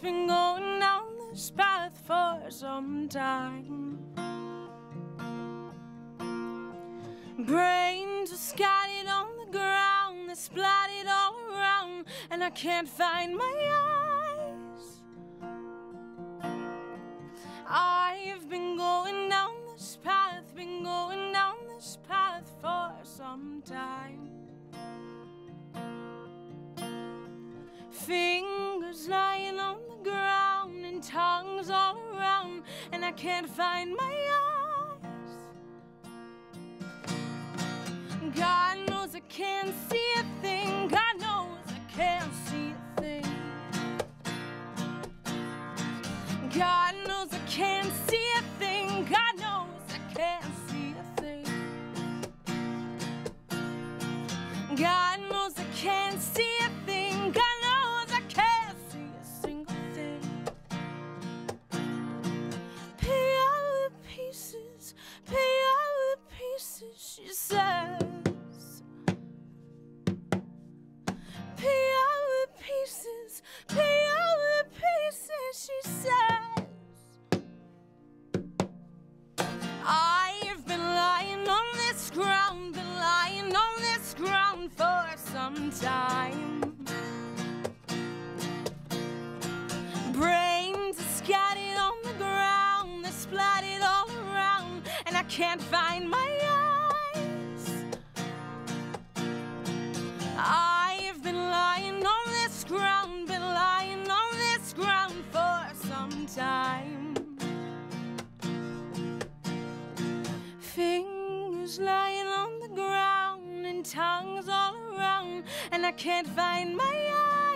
path, been going down this path for some time. Brains are scattered on the ground, they're splattered all around, and I can't find my eyes. I've been going down this path, been going down this path for some time. Fingers lying can't find my eyes. God knows I can't see a thing. God knows I can't see a thing. God knows I can't see a thing. God knows I can't see a thing. God for some time. Brains are scattered on the ground, they're splattered all around, and I can't find my all around, and I can't find my eyes.